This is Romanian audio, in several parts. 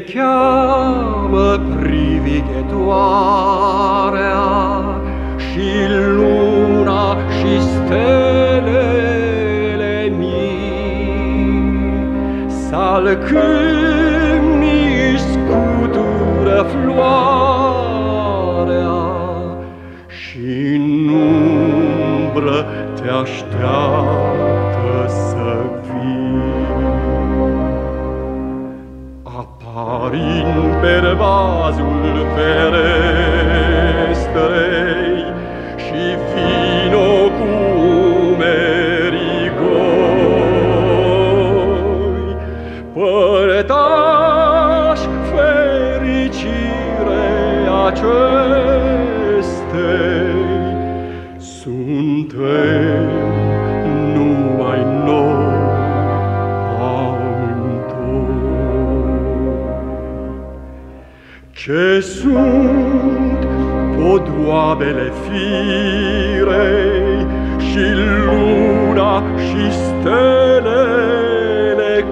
cheamă privighetoarea și luna și stelele mii. Salcâmii scutură floarea Aparind pe Ce sunt podoabele firei și luna și stelele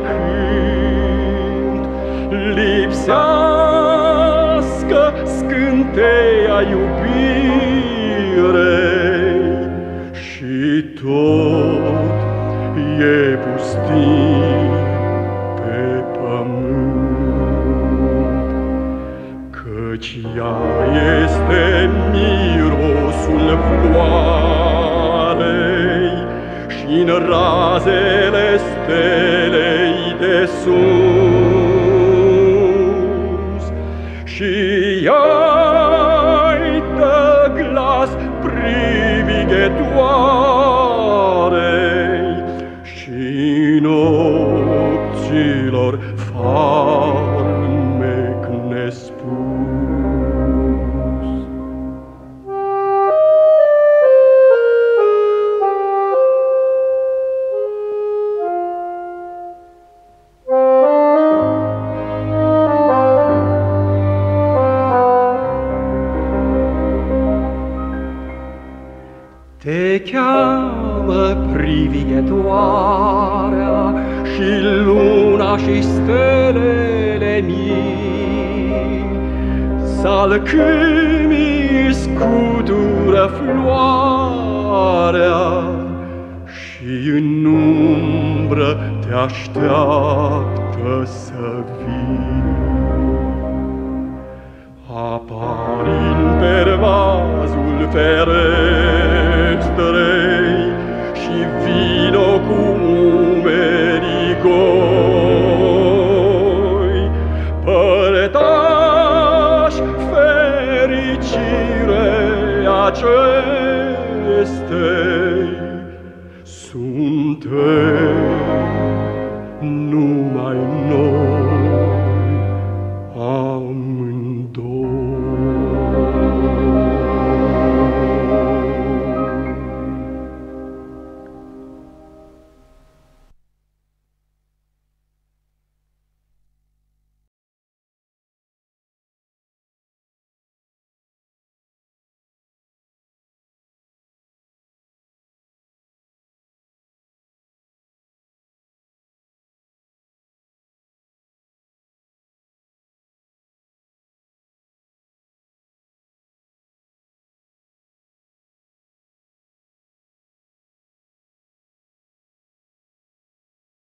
când lipsească scânteia iubirei și tot e pustiu pe pământ. Este mirosul floarei și în razele stelei de sus. Și ea dă glas privighetoarei Te cheamă privighetoarea și luna și stelele mii. Salcâmii scutură floarea și în umbră te așteaptă să vii. Aparind pe vazul ferestrei cu umerii goi, părtaș fericire acestei, suntem nu